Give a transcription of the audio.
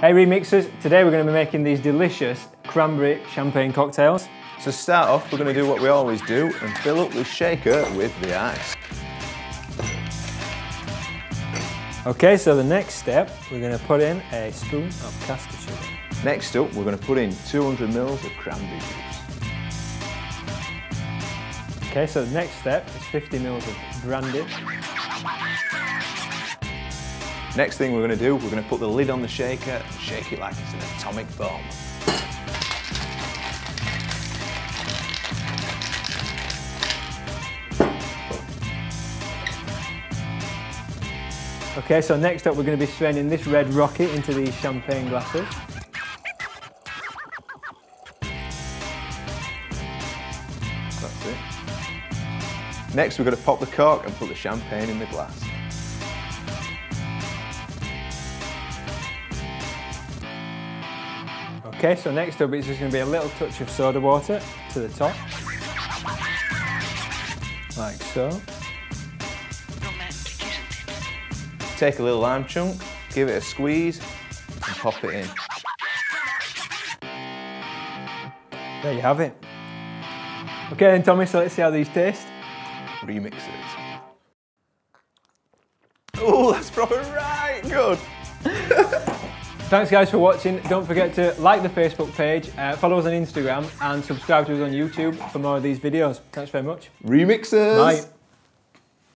Hey Remixers, today we're going to be making these delicious cranberry champagne cocktails. To start off, we're going to do what we always do and fill up the shaker with the ice. Okay, so the next step, we're going to put in a spoon of caster sugar. Next up, we're going to put in 200 mils of cranberry juice. Okay, so the next step is 50 mils of brandy. Next thing we're going to do, we're going to put the lid on the shaker shake it like it's an atomic bomb. Okay, so next up we're going to be straining this red rocket into these champagne glasses. That's it. Next we're going to pop the cork and put the champagne in the glass. Okay, so next up it's just going to be a little touch of soda water to the top. Like so. Take a little lime chunk, give it a squeeze and pop it in. There you have it. Okay then Tommy, so let's see how these taste. Remixers. Oh, that's proper right, good. Thanks guys for watching. Don't forget to like the Facebook page, uh, follow us on Instagram and subscribe to us on YouTube for more of these videos. Thanks very much. Remixers. Bye.